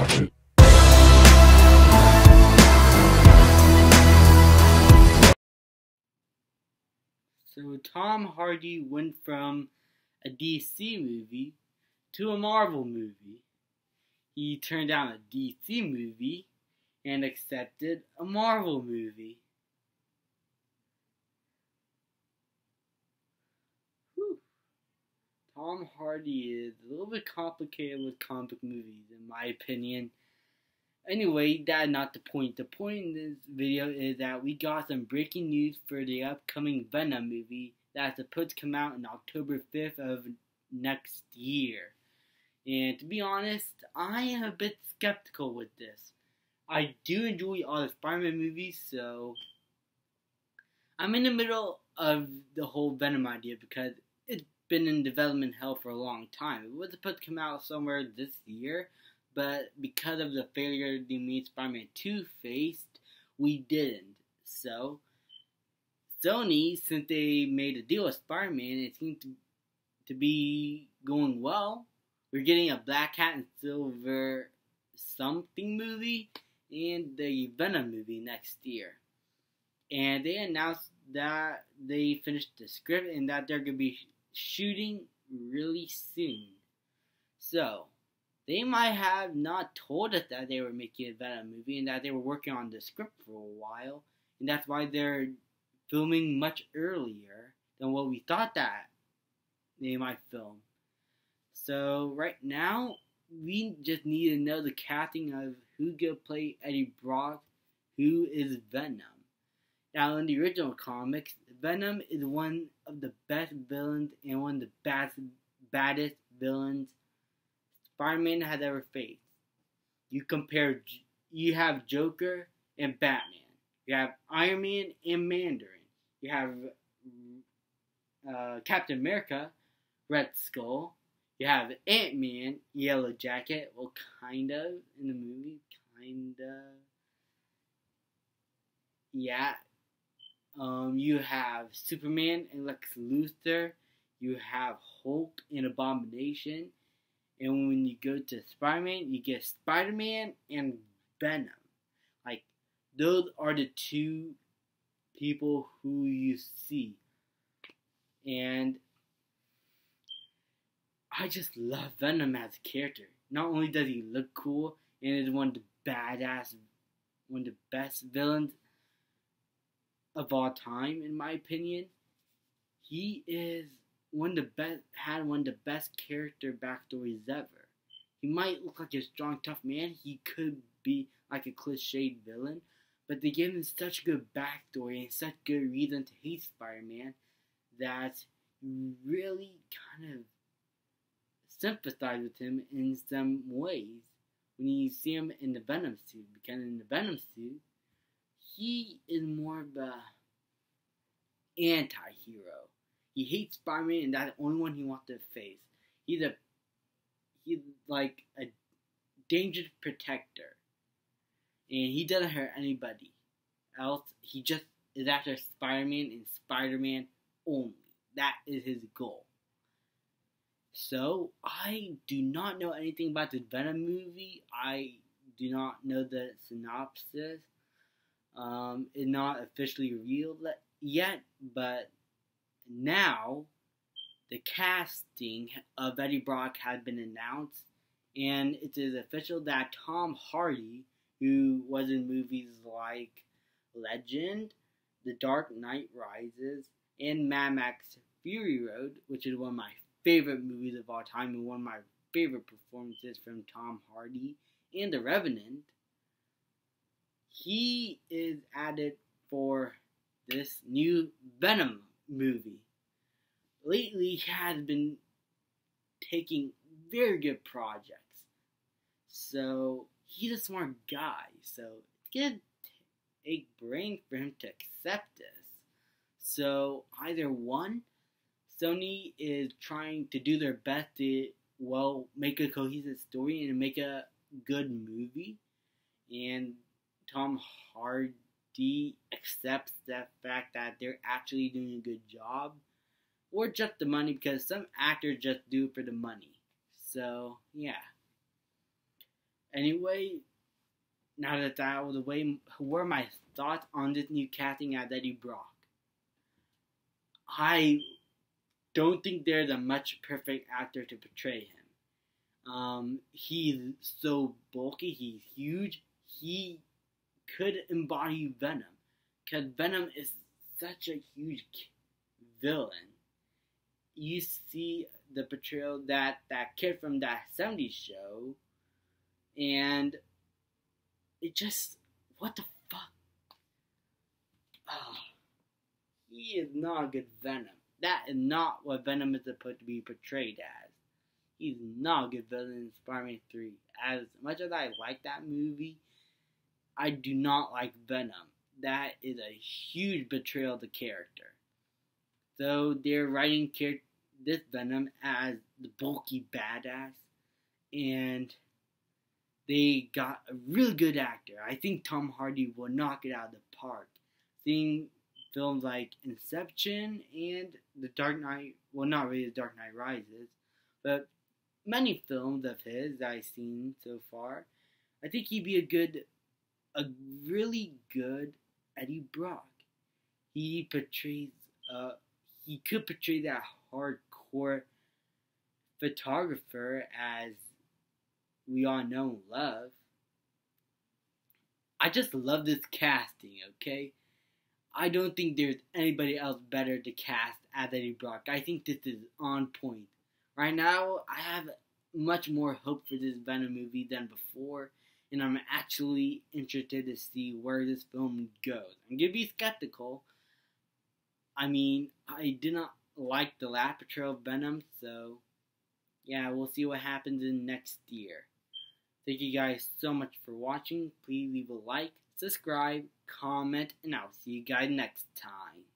So Tom Hardy went from a DC movie to a Marvel movie. He turned down a DC movie and accepted a Marvel movie. Tom Hardy is a little bit complicated with comic movies, in my opinion. Anyway, that's not the point. The point in this video is that we got some breaking news for the upcoming Venom movie that's supposed to come out on October 5th of next year. And to be honest, I am a bit skeptical with this. I do enjoy all the Spider-Man movies, so I'm in the middle of the whole Venom idea because it's been in development hell for a long time. It was supposed to come out somewhere this year, but because of the failure the Amazing Spider-Man 2 faced, we didn't. So, Sony, since they made a deal with Spider-Man, it seemed to, to be going well. We're getting a Black Cat and Silver something movie and the Venom movie next year. And they announced that they finished the script and that they're going to be shooting really soon. So, they might have not told us that they were making a Venom movie and that they were working on the script for a while, and that's why they're filming much earlier than what we thought that they might film. So right now, we just need to know the casting of who gonna play Eddie Brock, who is Venom. Now in the original comics, Venom is one of the best villains and one of the best, baddest villains Spider-Man has ever faced. You compare, you have Joker and Batman. You have Iron Man and Mandarin. You have uh, Captain America, Red Skull. You have Ant Man, Yellow Jacket. Well, kind of in the movie, kind of. Yeah. Um, you have Superman and Lex Luthor. You have Hulk and Abomination. And when you go to Spider Man, you get Spider Man and Venom. Like, those are the two people who you see. And I just love Venom as a character. Not only does he look cool and is one of the badass, one of the best villains of all time, in my opinion, he is one of the best had one of the best character backstories ever. He might look like a strong, tough man. He could be like a cliched villain, but they gave him such a good backstory and such good reason to hate Spider-Man that you really kind of sympathize with him in some ways when you see him in the Venom suit. Because in the Venom suit, he is more of a anti-hero he hates Spider-Man, and that's the only one he wants to face. He's a he's like a dangerous protector, and he doesn't hurt anybody else. He just is after Spider-Man and Spider-Man only. That is his goal. So I do not know anything about the Venom movie. I do not know the synopsis. Um, it's not officially revealed yet, but now the casting of Eddie Brock has been announced, and it is official that Tom Hardy, who was in movies like Legend, The Dark Knight Rises, and Mad Max Fury Road, which is one of my favorite movies of all time and one of my favorite performances from Tom Hardy, and The Revenant, he is added for this new Venom movie. Lately, he has been taking very good projects. So, he's a smart guy. So, it's going to take brain for him to accept this. So, either one, Sony is trying to do their best to, well, make a cohesive story and make a good movie. And Tom Hardy accepts the fact that they're actually doing a good job, or just the money because some actors just do it for the money. So, yeah. Anyway, now that that of the way, who are my thoughts on this new casting as Eddie Brock? I don't think there's a much perfect actor to portray him. Um, he's so bulky, he's huge, he could embody Venom. Because Venom is such a huge villain. You see the portrayal that that kid from that 70s show, and it just, what the fuck? Oh, he is not a good Venom. That is not what Venom is supposed to be portrayed as. He's not a good villain in Spider-Man 3. As much as I like that movie, I do not like Venom. That is a huge betrayal of the character. So they're writing this Venom as the bulky badass, and they got a really good actor. I think Tom Hardy will knock it out of the park. Seeing films like Inception and The Dark Knight, well, not really The Dark Knight Rises, but many films of his that I've seen so far, I think he'd be a good, a really good Eddie Brock. He portrays, uh, he could portray that hardcore photographer as we all know and love. I just love this casting, okay? I don't think there's anybody else better to cast as Eddie Brock. I think this is on point. Right now, I have much more hope for this Venom movie than before, and I'm actually interested to see where this film goes. I'm gonna be skeptical. I mean, I did not like the last portrayal of Venom, so yeah, we'll see what happens in next year. Thank you guys so much for watching. Please leave a like, subscribe, comment, and I'll see you guys next time.